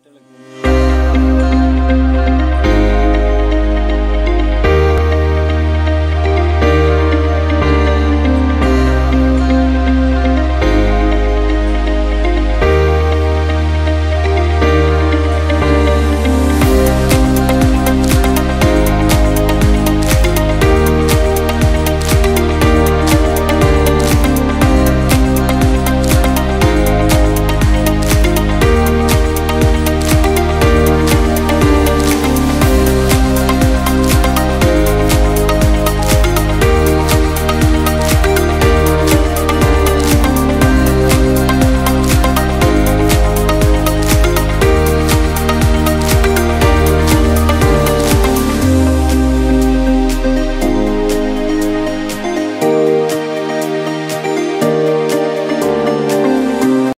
metal